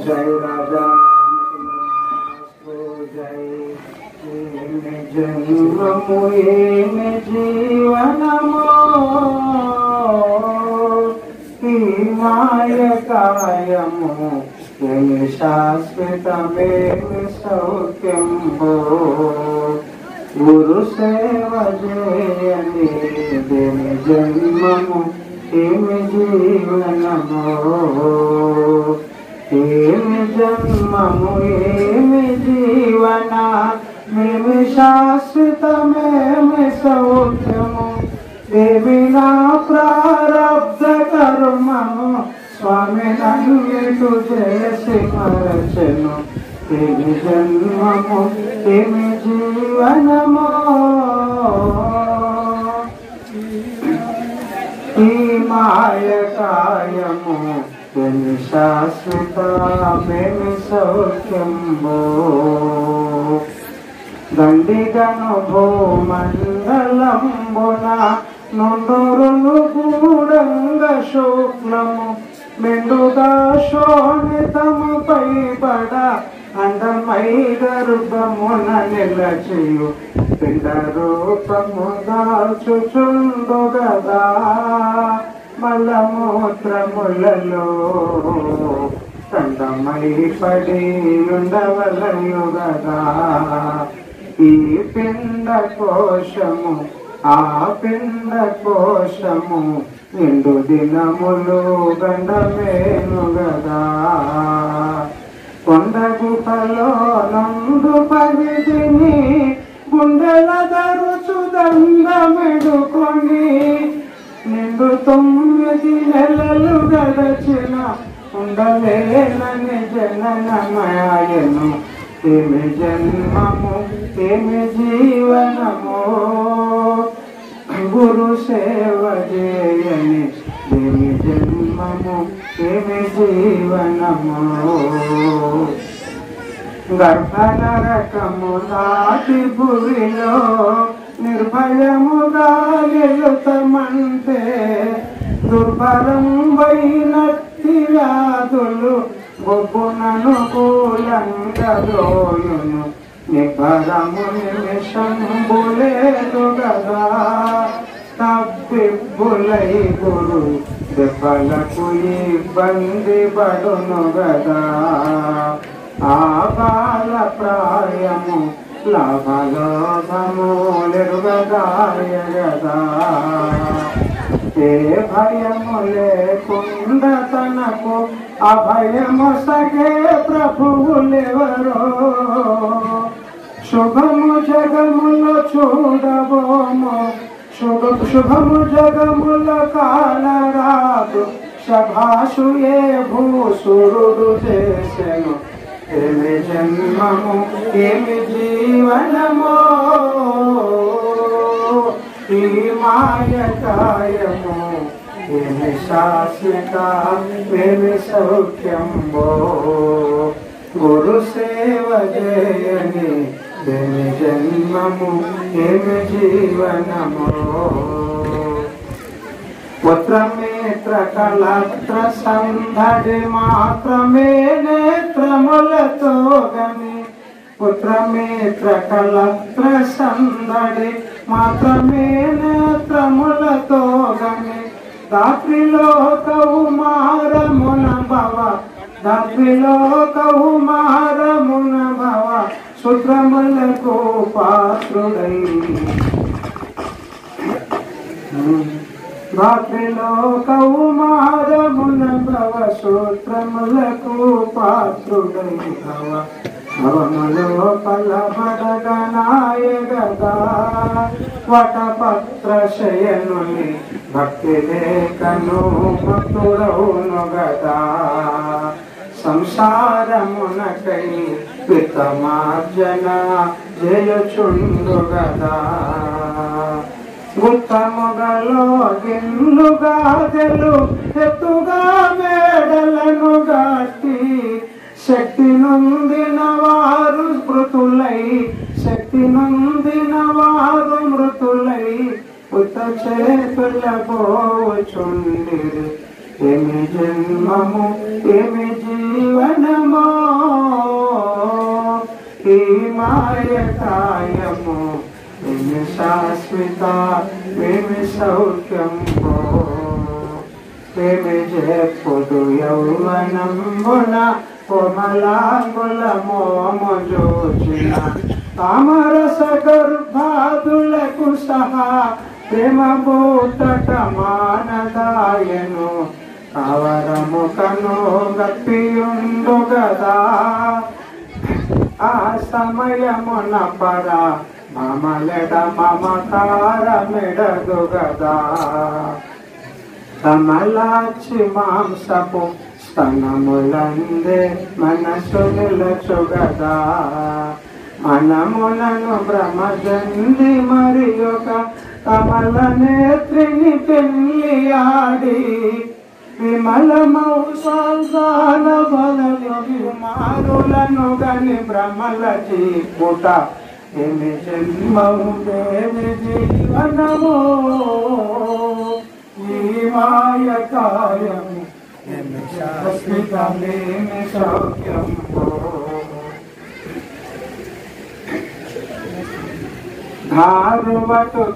జై రాజా జై ఏమి జన్మము ఏమి జీవనము ఈ మాయ కాయము ఏమి శాశ్వతమేమి సౌఖ్యంబో గురు సేవ చేయని దేని జన్మము ఏమి జీవనము ఏమి జన్మము ఏమి జీవన మేమి శాశ్వతమేమి సౌఖ్యము దేవి నా ప్రారబ్ధ కర్మము స్వామి నన్ను చేసి మరచను ఏమి జన్మము ఏమి జీవనము ఈ మాయ కాయము ఎన్ని శాశ్వతమేమి సౌఖ్యంబో. దండిగను భూమండలంబున నుండురును గూడంగ శుక్లము మెండుగా శోణితము పైబడ అండమై గర్భమున నిలచియు. పిండ రూపము దాచుచుండు గదా. మలమూత్రములలో కండమై పడి ఉండవలయుగదా ఈ పిండ కోశము ఆ పిండ కోశము నిండు దినములు గండమేను గదా కొండ గుహలో నందు పగిదిని గుండెల దరుచు దండమిడుకొని నిండు తొమ్మిది నెలలు గడచిన ఉండలేనని జననమయను ఏమి జన్మము ఏమి జీవనము గురు సేవ చేయని ఏమి జన్మము ఏమి జీవనము. గర్భనరకము దాటి భువిలో నిర్భయముగా నిలుతమంటే దుర్భరం వైనత్తి వ్యాధులు గొప్పనను కూలంగదోయును నిబ్బరము నిమిషంబులేదు గదా తప్పిబ్బులై గురు దెబ్బలకు ఇబ్బంది పడును గదా ఆ బాల ప్రాయము లాభలోభములెరుగదాయ గదా ఏ భయము లేకుండా తనకు అభయము సగే ప్రభువులెవరో శుభము జగములో చూడబోము శుభ శుభము జగముల కాలరాదు శభాషు ఏ భూసురుడు చేసెను ఏమి జన్మము ఏమి జీవనమో ఈ మాయ ఏమి శాశ్వత ఏమి సౌఖ్యంబో గురు సేవ జయని ఏమి జన్మము ఏమి జీవనమో. పుత్రమేత్ర కళత్ర సంధడి మాత్రమే నేత్రములతో గని. పుత్రమేత్ర కళత్ర సంధడి మాత్రమే నేత్రములతో గని దాత్రిలో కౌమారమున భవ దాత్రిలో కౌమారమున భవ శుద్రములకు పాత్రుడై రాత్రిలో కౌమారమున భవ సూత్రములకు పాత్రుడై భవ భవములో పలబడగనాయగదా వటపత్ర శయనుని భక్తి లేఖను భక్తుడవును గదా సంసారమునకై పితమార్జన జయచుండు గదా గుత్తముగలో గిల్లుగా తెలు ఎత్తుగా మేడలను గట్టి శక్తి నొందిన వారు స్మృతులై శక్తి నొందిన వారు మృతులై ఉత చేతులబోచుండి ఏమి జన్మము ఏమి జీవనమో ఈ మాయకాయము ఏమి శాశ్వత ఏమి సౌఖ్యంబో. ఏమి చెప్పుడు యౌవనంబున కోమలాంగుల మోము జోచిన తామరస గర్భాదులకు సహా ప్రేమ భూతట మానదాయను కవరము కను గప్పియుండు గదా. ఆ సమయమున పర మమలెడ మమకార మెడదు గదా. కమలాచి మాంసపు స్తనములందే మనసు నిలచుగదా మనములను భ్రమజంది మరి ఒక కమల నేత్రిని పెళ్ళి ఆడి. విమలమౌ సాల బలలు కుమారులను గని భ్రమల చీపుట ఏమి జన్మము ఏమి జీవనము. ఈ మాయ కాయము ఏమి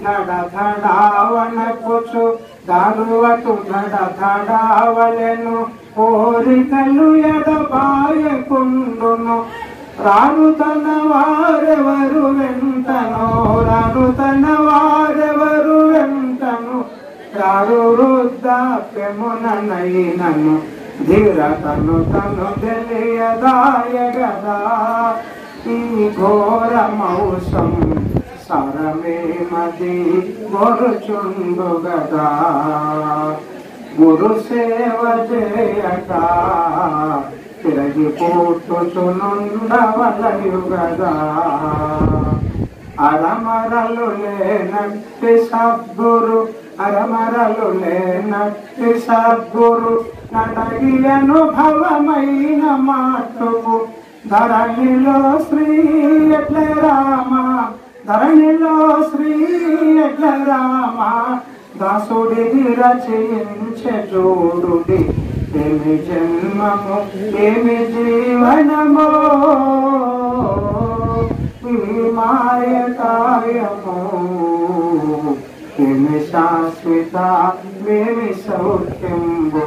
ధడ ధడావన కూచు ధడ దారువటు ధడ ధడావలను కోరికలు ఎడబాయకుండును రాను తన వారెవరు వెంటనో రాను తన వారెవరు వెంట రారు వృద్ధాప్యముననైనను ధీర తను తను తెలియదాయగదా. ఈ ఘోర మౌసం సరమే మది గొరుచుండు గదా గురు సేవ చేయక తిరిగి పోటుచునుండవలయు గదా అరమరలు లేనట్టి సద్గురు అరమరలు లేనట్టి సద్గురు నడగి అనుభవమైన మాటకు ధరణిలో శ్రీ ఎట్ల రామ ధరణిలో శ్రీ ఎట్ల రామ. దాసుడి రచయించే చూడుడి ఏమి జన్మము ఏమి జీవనమో. ఈ మాయ కార్యము किमि शाश्वता मेमि सौख्यम्बो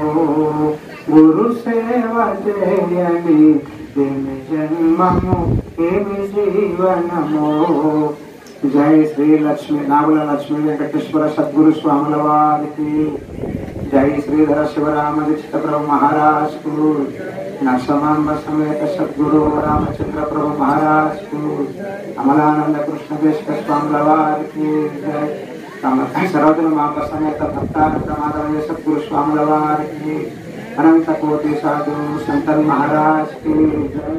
गुरुसेवजयनि किमि जन्ममु जय श्री लक्ष्मी नावल लक्ष्मी वेंकटेश्वर सद्गुरु स्वामलवाद की। जय श्रीधर शिवराम दीक्षित प्रभु महाराज को। नरसमांब समेत सद्गुरु रामचंद्र प्रभु महाराज को। अमलानंद कृष्ण देश स्वामल की। जय। జై సరోజన మాంబ సమేత భక్తానంద మాధవయ్య సద్గురు స్వాముల వారికి అనంత కోటి సాధు సంతన్ మహారాజ్ కి జై